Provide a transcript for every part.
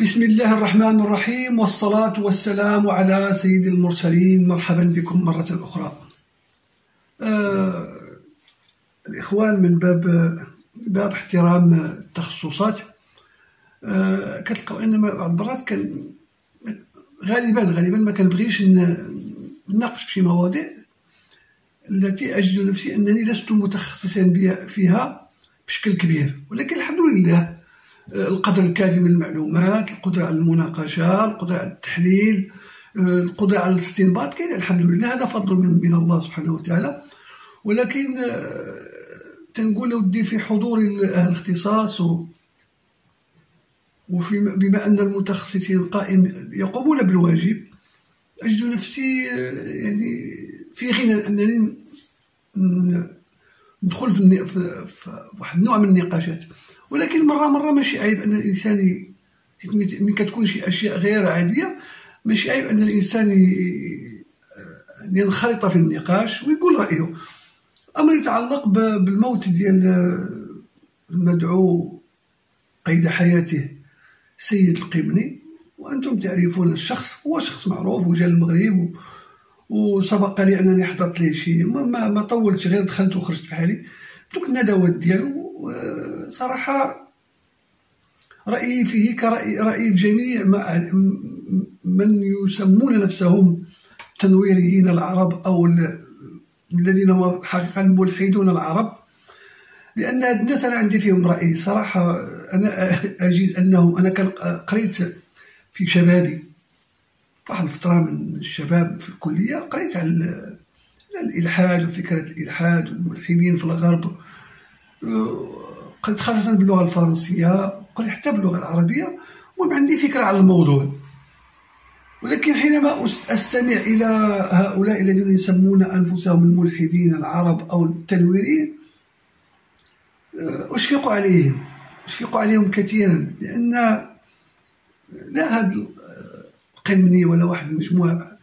بسم الله الرحمن الرحيم والصلاة والسلام على سيد المرسلين. مرحبا بكم مرة أخرى. آه الإخوان من باب باب احترام التخصصات. آه كتلقاو أن بعض المرات كان غالبا غالبا ما كنبغيش نناقش في مواضيع التي أجد نفسي أنني لست متخصصا فيها بشكل كبير. ولكن الحمد لله القدر الكافي من المعلومات القدرة على المناقشة القدرة على التحليل القدرة على الاستنباط كاين الحمد لله. هذا فضل من, الله سبحانه وتعالى. ولكن تنقول ودي في حضور أهل الاختصاص وفي بما أن المتخصصين قائم يقومون بالواجب أجد نفسي يعني في غنى أنني ندخل في واحد النوع من النقاشات. ولكن مرة مرة ماشي عيب أن الإنسان ملي كتكون شي أشياء غير عادية ماشي عيب أن الإنسان ينخرط في النقاش ويقول رأيه. أمر يتعلق بالموت ديال المدعو قيد حياته سيد القبني وأنتم تعرفون الشخص هو شخص معروف وجا المغرب وسبق لي أنني حضرت ليه شي ما, ما طولتش غير دخلت وخرجت بحالي دوك الندوات ديالو صراحة رأيي فيه كرأي رأي جميع من يسمون نفسهم تنويريين العرب أو الذين هم حقيقة الملحدون العرب لأن هاد الناس أنا عندي فيهم رأي. صراحة أنا أجد أنهم أنا كان قريت في شبابي واحد الفترة من الشباب في الكلية قريت على الإلحاد وفكرة الإلحاد والملحدين في الغرب. قريت خاصة باللغة الفرنسية قريت حتى باللغة العربية المهم عندي فكرة على الموضوع. ولكن حينما أستمع إلى هؤلاء الذين يسمون أنفسهم الملحدين العرب أو التنويريين أشفق عليهم أشفق عليهم كثيرا لأن لا هذا القمني ولا واحد مجموعة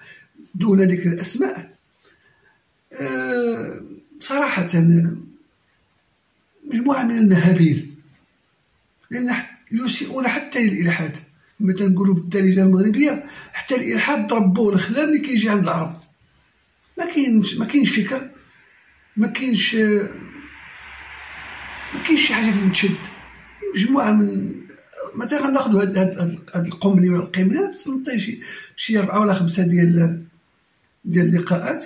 دون ذكر الأسماء. صراحة مجموعة من المهابيل. لأن يسيئون حتى للإلحاد. مثلا نقولوا بالدارجة المغربية حتى الإلحاد ضربوه الخلا ملي كيجي عند العرب. ما كاينش ما كاينش فكر. ما كاينش ما كاينش شي حاجة فين تشد مجموعة من مثلا ناخذ هاد القمني ولا القمني تنطي شي شي أربعة ولا خمسة ديال ديال اللقاءات.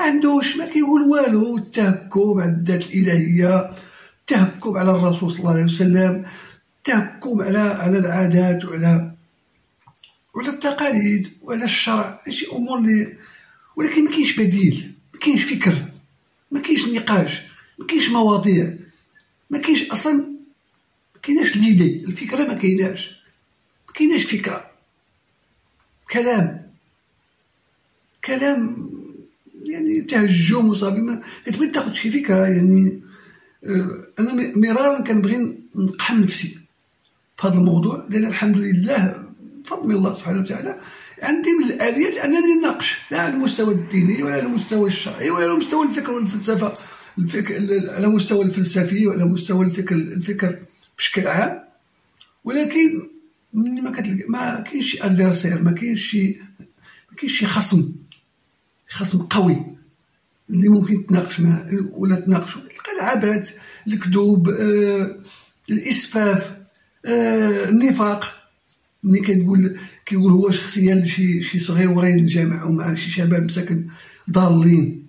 ما عندوش ما كيقول والو. التهكم على الذات الالهيه التهكم على الرسول صلى الله عليه وسلم. التهكم على على العادات وعلى وعلى التقاليد وعلى الشرع. شي أمور اللي ولكن ما كاينش بديل ما كاينش فكر ما كاينش نقاش ما كاينش مواضيع ما كاينش أصلا ما كايناش ليدي الفكرة ما كايناش ما كايناش فكرة. كلام كلام يعني تهجم وصافي. ما كتبغي تاخذ شي فكرة يعني آه، أنا مرارا كنبغي نقحم نفسي في هذا الموضوع لأن الحمد لله بفضل الله سبحانه وتعالى عندي من الآليات أنني نناقش لا على المستوى الديني ولا على المستوى الشرعي ولا على مستوى الفكر والفلسفة الفكر على مستوى الفلسفي ولا مستوى الفكر الفكر بشكل عام. ولكن ما كتلقى ما كاينش شي ادفيرسير ما كاينش شي ما كاينش شي خصم. خصم قوي اللي ممكن تناقش معاه ولا تناقش تلقى العبث الكذوب آه الإسفاف آه النفاق. ملي كتقول كيقول هو شخصيا لشي شي صغيورين جامعوا مع شي شباب مساكن ضالين.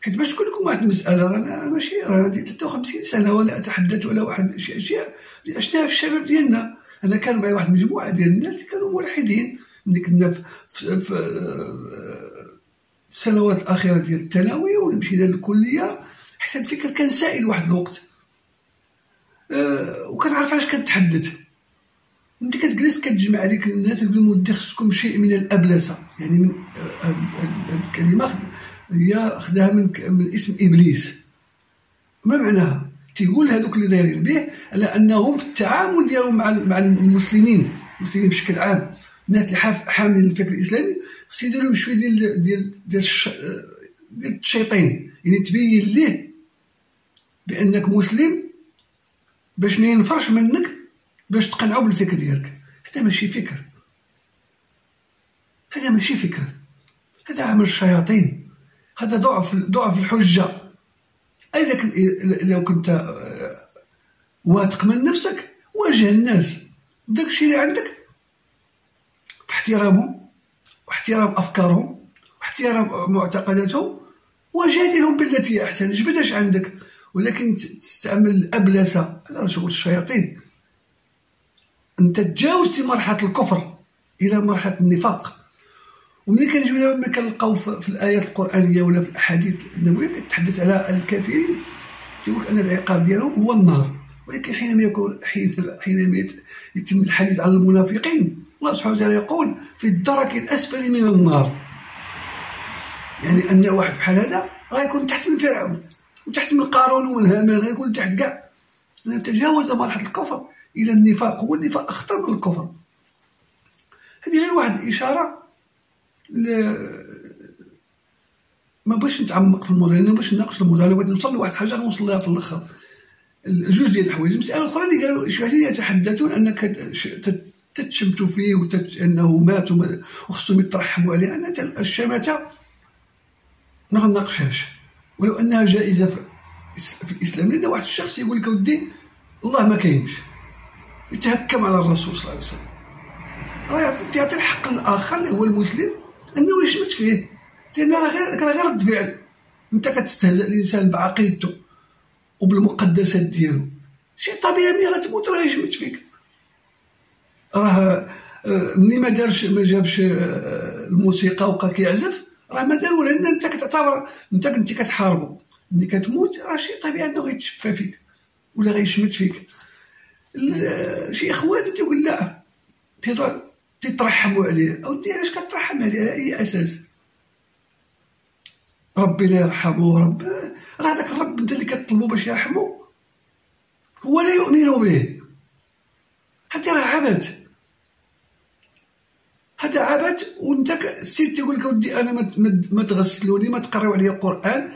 حيت باش نقول لكم واحد المسألة رانا ماشي رانا 53 سنة ولا أتحدث ولا واحد شي أشياء اللي عشناها في الشباب ديالنا. أنا كان معي واحد المجموعه ديال الناس اللي كانوا ملحدين. ملي كنا في, في, في السنوات الأخيرة ديال الثانويه ونمشي للكليه حتى الفكر كان سائل واحد الوقت. أه وكنعرف علاش كنتحدث انت كتجلس كتجمع عليك الناس تقول مودي خصكم شيء من الأبلسة. يعني من هذه الكلمة هي خداها من من اسم إبليس. ما معناها؟ تيقول هذوك اللي دايرين به على أنهم في التعامل ديالهم مع مع المسلمين المسلمين بشكل عام. الناس اللي حاملين الفكر الإسلامي خص يديروا لهم شوية ديال ديال ديال ديال التشيطين يعني تبين ليه بأنك مسلم باش ما ينفرش منك باش تقنعوا بالفكر ديالك. هذا ماشي فكر. هذا ماشي فكر. هذا عمل الشياطين. هذا ضعف ضعف الحجة. أي لو كنت آه، واثق من نفسك واجه الناس. داك الشيء اللي عندك باحترامهم واحترام أفكارهم واحترام معتقداتهم وجادلهم بالتي هي أحسن. جبد اش عندك. ولكن تستعمل الأبلسة هذا شغل الشياطين. أنت تجاوزتي مرحلة الكفر إلى مرحلة النفاق. وملي كنجيو ملي كنلقاو في الآيات القرآنية ولا في الأحاديث النبوية كتحدث على الكافرين يقول أن العقاب ديالهم هو النار. ولكن حينما يكون حينما يتم الحديث عن المنافقين الله سبحانه وتعالى يقول في الدرك الأسفل من النار. يعني أن واحد بحال هذا راه يكون تحت من فرعون وتحت من قارون ومن هامان غيكون تحت كاع. تجاوز مرحلة الكفر إلى النفاق هو النفاق أخطر من الكفر. هذه غير واحد الإشارة ل... ما بغيتش نتعمق في الموضوع لأن باش نناقش الموضوع. أنا بغيت نوصل لواحد الحاجة نوصل لها في الآخر. جوج ديال الحوايج. المسألة الأخرى اللي قالوا شيوعيين يتحدثون أنك تتشمتوا فيه وتت... أنه مات وخصهم يترحموا عليه. أن الشماتة ما غنناقشهاش. ولو أنها جائزة في الإسلام. لأن واحد الشخص يقول لك ودي الله ما كاينش. يتهكم على الرسول صلى الله عليه وسلم. راه تعطي الحق للآخر اللي هو المسلم أنه يشمت فيه. لأن راه غير رد فعل. أنت كتستهزأ الإنسان بعقيدته وبالمقدسات ديالو. شي طبيعي ملي غتموت راه يشمت فيك. راه آه، ملي ما دارش ما جابش آه، الموسيقى وبقى كيعزف راه ما دارو لأن أنت كتعتبر أنت كنت كتحاربو. ملي كتموت راه شي طبيعي أنه غيتشفى فيك ولا غيشمت فيك. شي إخوان تيقول لا تترحموا عليه. أودي علاش كترحم عليه؟ على أي أساس؟ ربي لا يرحمه رب راه هذاك الرب أنت اللي كتطلبو باش يرحمو؟ هو لا يؤمن به. حتى راه عبد هذا عبد وانت السيد تيقول لك ودي أنا ما تغسلوني ما تقراو عليا القرآن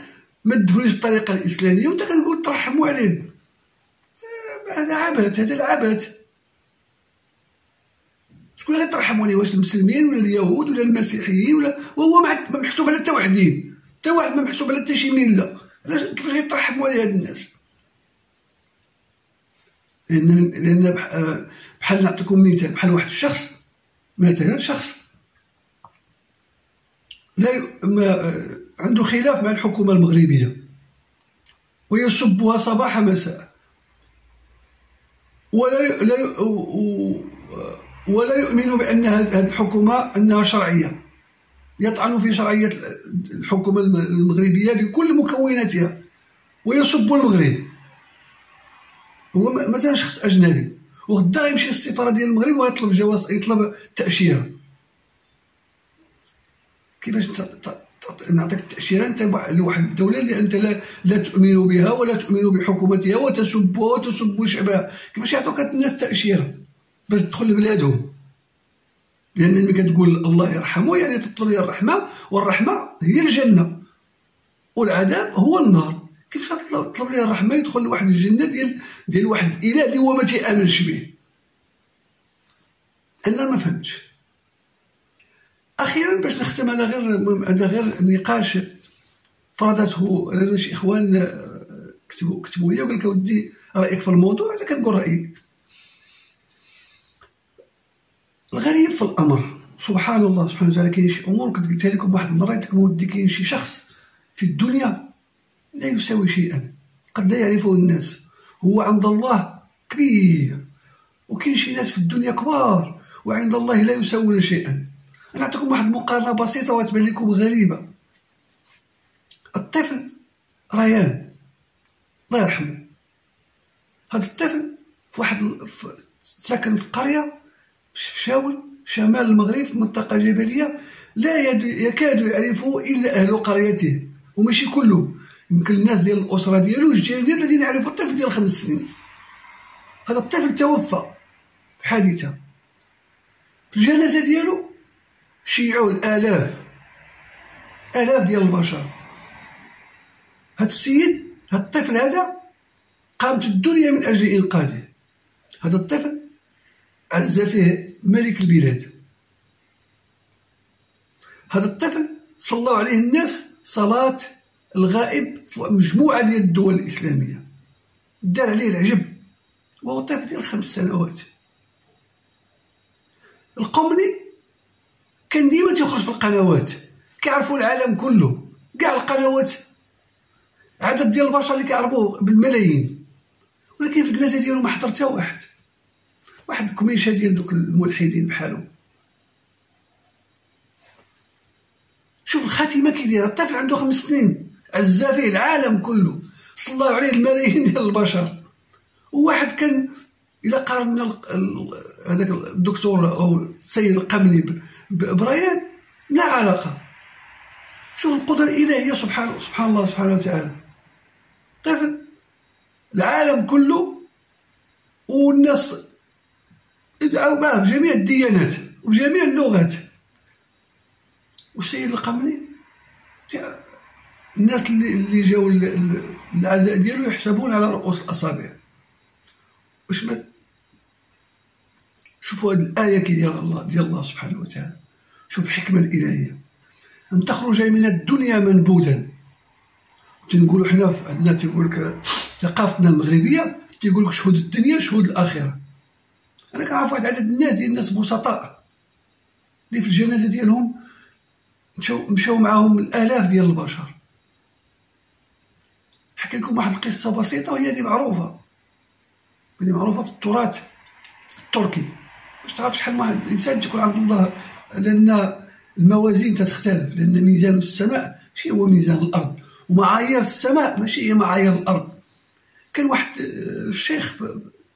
ما تدفنوش بالطريقة الإسلامية وانت كتقول ترحموا عليه. هذا عبث هذا العبث. شكون اللي غيترحموا عليه؟ واش المسلمين ولا اليهود ولا المسيحيين ولا وهو ما محسوب على حتى وحدين حتى واحد ما محسوب على حتى شي مله علاش كيفاش غيترحموا على هاد الناس؟ لأن لأن بحال نعطيكم مثال بحال واحد الشخص مثلا شخص. لا ي... ما عنده خلاف مع الحكومة المغربية. ويسبها صباح مساء. ولا ي... لا ي... ولا يؤمن بأن هذه الحكومة أنها شرعية. يطعن في شرعية الحكومة المغربية بكل مكوناتها. ويسب المغرب. هو مثلا شخص أجنبي. وغدا يمشي للسفاره ديال المغرب ويطلب جواز يطلب تأشيرة. كيفاش نعطيك التاشيره أنت لواحد الدولة اللي أنت لا لا تؤمن بها ولا تؤمن بحكومتها وتسبها وتسب شعبها. كيفاش يعطوك الناس تأشيرة باش تدخل لبلادهم؟ لأن ملي كتقول الله يرحمه يعني تطلب الرحمة والرحمة هي الجنة. والعذاب هو النار. كيفاش طلب ليه الرحمة يدخل لواحد الجنة ديال ديال واحد الإله اللي هو ما تيامنش به أنا ما فهمتش. أخيرا باش نختم هذا غير هذا غير نقاش فرضته لنا شي إخوان آه، كتبوا كتبوا لي وقال لك ودي رأيك في الموضوع أنا كنقول رأيي. الغريب في الأمر سبحان الله سبحانه وتعالى كاين شي أمور كنت قلتها لكم واحد المرة قلت لكم ودي كاين شي شخص في الدنيا لا يساوي شيئا. قد لا يعرفه الناس. هو عند الله كبير. وكاين شي ناس في الدنيا كبار. وعند الله لا يساوون شيئا. أنا أعطيكم واحد المقارنه بسيطة وتبان لكم غريبة. الطفل ريان. الله يرحمه. هذا الطفل في واحد ساكن في قرية في شاول شمال المغرب في منطقة جبلية لا يكاد يعرفه إلا أهل قريته. وماشي كلهم يمكن الناس ديال الأسرة ديالو الجيران الذين يعرفوا الطفل ديال خمس سنين. هذا الطفل توفى في حادثة. في الجنازة ديالو شيعوا الآلاف آلاف ديال البشر. هذا السيد هذا الطفل هذا قامت الدنيا من أجل إنقاذه. هذا الطفل عز فيه ملك البلاد. هذا الطفل صلوا عليه الناس صلاة الغائب في مجموعة ديال الدول الإسلامية. دار عليه العجب وهو طفل ديال خمس سنوات. القمني كان ديما تيخرج في القنوات كيعرفوا العالم كله. كاع القنوات عدد ديال البشر اللي كيعرفوه بالملايين. ولكن في الجنازه ديالو ما حضر واحد. واحد كميشه ديال دوك الملحدين بحالو شوف الخاتمة كي دايرة الطفل عنده خمس سنين. عزا فيه العالم كله. صلى عليه الملايين ديال البشر. وواحد كان اذا قارنا هذاك الدكتور أو السيد القملي بريان لا علاقة. شوف القدرة الإلهية سبحان سبحان الله سبحانه وتعالى. طفل العالم كله والناس ادعوا معه بجميع الديانات وجميع اللغات. والسيد القمني الناس اللي اللي جاوا العزاء ديالو يحسبون على رؤوس الأصابع. واش ما شوفوا هذه الآية كي ديال الله ديال الله سبحانه وتعالى. شوف الحكمة الإلهية. أن تخرج من الدنيا منبوذا. تنقولوا حنا عندنا تيقول لك ثقافتنا المغربية تيقول لك شهود الدنيا شهود الآخرة. أنا كنعرف واحد عدد الناس ديال الناس بسطاء اللي في الجنازة ديالهم مشاو مشاو معاهم الآلاف ديال البشر. حكي لكم واحد القصة بسيطة وهي دي معروفة. اللي معروفة في التراث التركي. باش تعرف شحال واحد الإنسان تكون عند الله لأن الموازين تختلف لأن ميزان السماء ماشي هو ميزان الأرض ومعايير السماء ماشي هي معايير الأرض. كان واحد الشيخ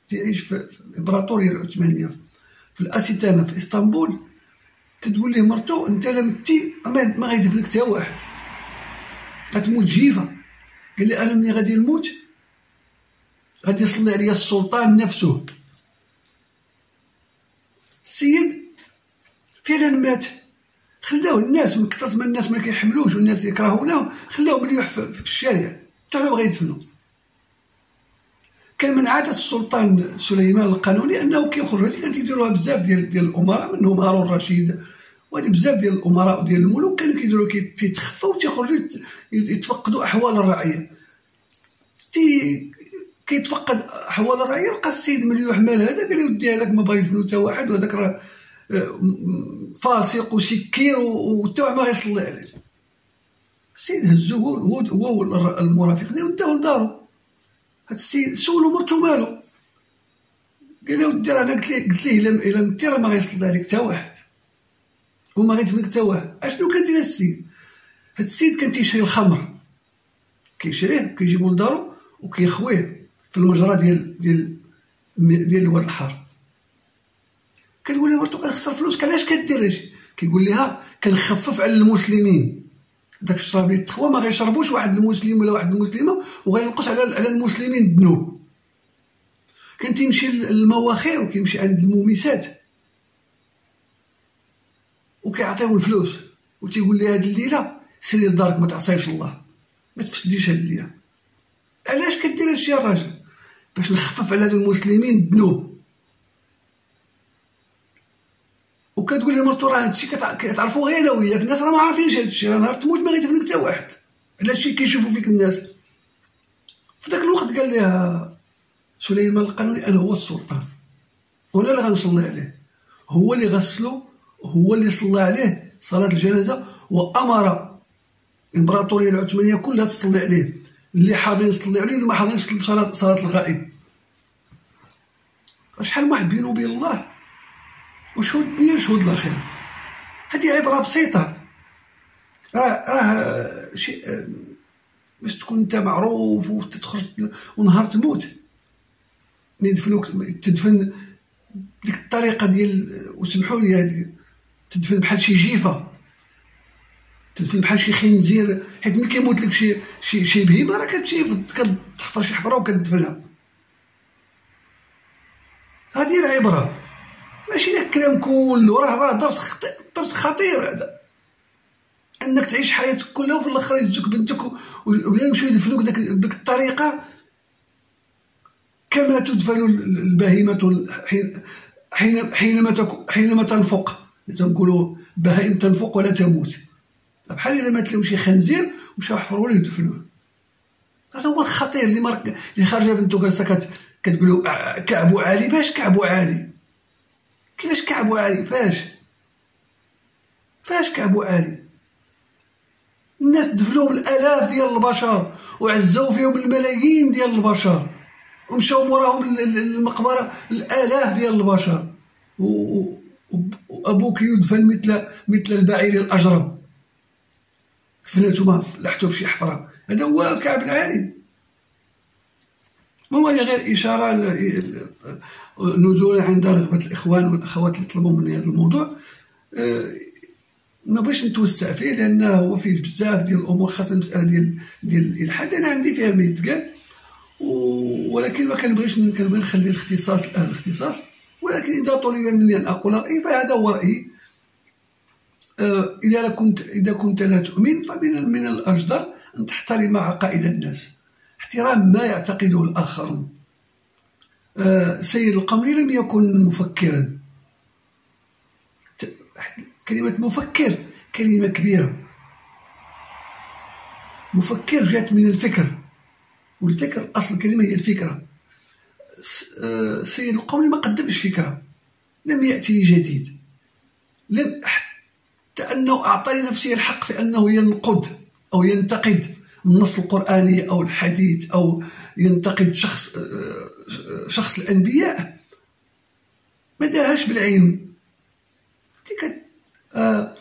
تعيش في الإمبراطورية العثمانية في الاسيتانا في إسطنبول. تتقول ليه مرتو أنت لا متي ما غيدفنك حتى واحد. غتموت جيفة. قال لي أنا ملي غادي نموت غادي يصلي عليا السلطان نفسه. السيد فعلا مات. خلاو الناس من كثرة ما الناس ما كيحملوش والناس يكرهونه خلاو مليوح في الشارع. حتى ما بغا يدفنو كان من عادة السلطان سليمان القانوني أنه كيخرج هذه كانت يديروها بزاف ديال ديال الأمراء منهم هارون الرشيد وهذه بزاف ديال الأمراء وديال الملوك كانوا كيديروا كيتخفوا وتيخرجوا يتفقدوا أحوال الرعية. تي كيتفقد أحوال الرعية لقى السيد مليوح مال هذا؟ قال له ودي هذاك ما بغا يدفنو حتى واحد وهذاك راه آه، فاسق وسكير وحتى ما غيصلي عليه. السيد هزو هو هو المرافق ديالو وداه لدارو هاد السيد سولو مرتو مالو. قال له ودي أنا قلت ليه قلت ليه الا متي راه ما غيصلي عليك حتى واحد. وما غيدفنك حتى واحد. أشنو كدير السيد؟ هاد السيد كان تيشري الخمر. كيشريه كيجيبو لدارو وكيخويه في المجرى ديال ديال ديال الواد الحار. كتقول لي مرتو كنخسر فلوس علاش كدير هادشي؟ كيقول لها كنخفف على المسلمين. داك الشراب ديال التخوة ما غيشربوش واحد المسلم ولا واحد المسلمة وغينقص على على المسلمين الذنوب كان تيمشي للمواخير وكيمشي عند المومسات. وكيعطيهم الفلوس وتيقول لي هاد الليلة سيري لدارك ما تعصيش الله. ما تفسديش هاد الليلة. علاش كدير هادشي الراجل باش نخفف على هاد المسلمين الذنوب وكتقول لي مرتو راه هادشي كتعرفو غير أنا وياك. الناس راه ما عارفينش هادشي. راه نهار تموت ما غيتفنك حتى واحد. على هادشي كيشوفو فيك الناس؟ في ذاك الوقت قال لها سليمان القانوني أنا هو السلطان. وأنا اللي غنصلي عليه. هو اللي غسلو هو اللي صلى عليه صلاة الجنازة وأمر الإمبراطورية العثمانية كلها تصلي عليه. اللي حاضرين يصلي عليه واللي ما حاضرينش صلاة صلاة الغائب. شحال واحد بينه وبين الله؟ وشهود الدنيا وشهود الآخرة هذه عبرة بسيطة. راه راه شيء باش تكون أنت معروف وتخرج ونهار تموت. يدفنوك تدفن ديك الطريقة ديال وسمحوا لي هذه. تدفن بحال شي جيفة. تدفن بحال شي خنزير. حيت ملي كيموت لك شي شي شي بهيمة راه كتمشي كتحفر شي حفره وكتدفنها. هذه العبره ماشي داك الكلام كله راه راه درس درس خطير هذا. أنك تعيش حياتك كلها وفي الآخر يجوك بنتك وبلا يمشيو يدفنوك ديك الطريقة. كما تدفن البهيمة حين حين حينما حينما تنفق. تنقولوا بهائم تنفق ولا تموت. بحال الا مات لهم شي خنزير مشاو حفروا له يدفنوه هذا هو الخطير اللي مرك اللي خارجه بنتو جالسه كتقولوا كعبو عالي. باش كعبو عالي؟ كيفاش كعبو عالي؟ فاش؟ فاش كعبو عالي؟ الناس دفنوهم الآلاف ديال البشر وعزوا فيهم الملايين ديال البشر ومشاو موراهم المقبرة الآلاف ديال البشر. وابوك يدفن مثل مثل البعير الأجرب. دفنتهما لحتو في شي حفرة. هذا هو كعب العالي. هو غير إشارة نزولا عند رغبة الإخوان والأخوات اللي طلبوا مني هذا الموضوع. ما بغيتش نتوسع فيه لأن هو فيه بزاف ديال الأمور خاصة المسألة ديال ديال الالحاد أنا عندي فيها ما يتقال. ولكن ما كنبغيش كنبغي نخلي الاختصاص الاختصاص ولكن إذا طلب مني أن أقول رأيي فهذا هو رأيي. آه، إذا كنت إذا كنت لا تؤمن فمن من الأجدر أن تحترم عقائد الناس. احترام ما يعتقده الاخرون آه، سيد القمري لم يكن مفكرا. كلمة مفكر كلمة كبيرة. مفكر جات من الفكر. والفكر أصل الكلمة هي الفكرة. سيد القومي ما قدمش فكرة لم يأتي بجديد لم حتى أنه أعطى لنفسه الحق في أنه ينقد أو ينتقد النص القرآني أو الحديث أو ينتقد شخص شخص الأنبياء. ما داهاش بالعلم. آه،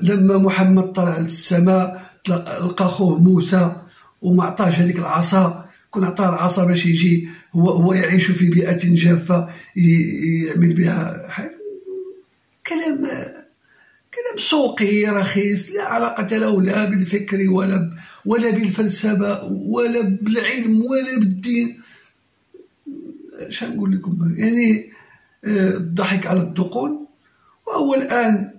لما محمد طلع للسماء لقى خوه موسى وما عطاش هذيك العصا كون عطاه العصا باش يجي هو هو يعيش في بيئة جافة يعمل بها كلام كلام سوقي رخيص لا علاقة له لا بالفكر ولا ولا بالفلسفة ولا بالعلم ولا بالدين. اش نقول لكم؟ يعني آه، الضحك على الدقون وهو الآن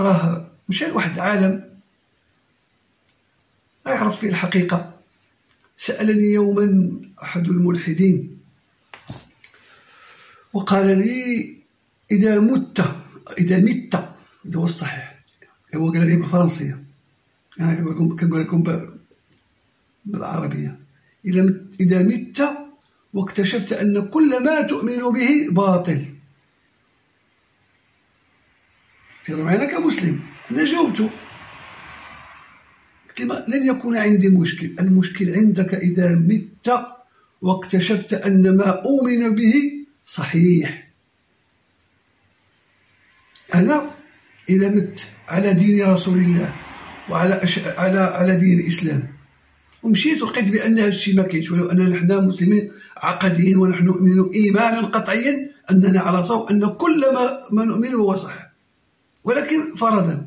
راه مشى لواحد العالم لا يعرف فيه الحقيقة. سألني يوما أحد الملحدين وقال لي إذا مت إذا مت. هذا هو الصحيح هو قال لي بالفرنسية. أنا كنقول لكم بالعربية. إذا مت واكتشفت أن كل ما تؤمن به باطل. تهضر أنا كمسلم أنا جاوبته. لن يكون عندي مشكل. المشكل عندك إذا مت واكتشفت أن ما أؤمن به صحيح. أنا إذا مت على دين رسول الله وعلى أش... على على دين الإسلام ومشيت ولقيت بأن هذا الشيء ما كاينش. ولو أننا نحن مسلمين عقديين ونحن نؤمن إيمانا قطعيا أننا على صواب أن كل ما, ما نؤمن هو صحيح. ولكن فرضا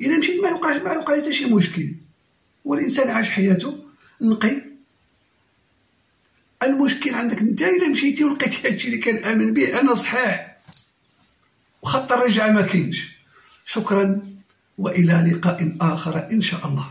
إذا مشيت ما يوقعش ما يوقع حتى شي مشكل. والإنسان عاش حياته نقي. المشكل عندك أنت إلا مشيتي ولقيتي هادشي اللي كان آمن به أنا صحيح. وخط الرجعة ما كاينش. شكرا وإلى لقاء آخر إن شاء الله.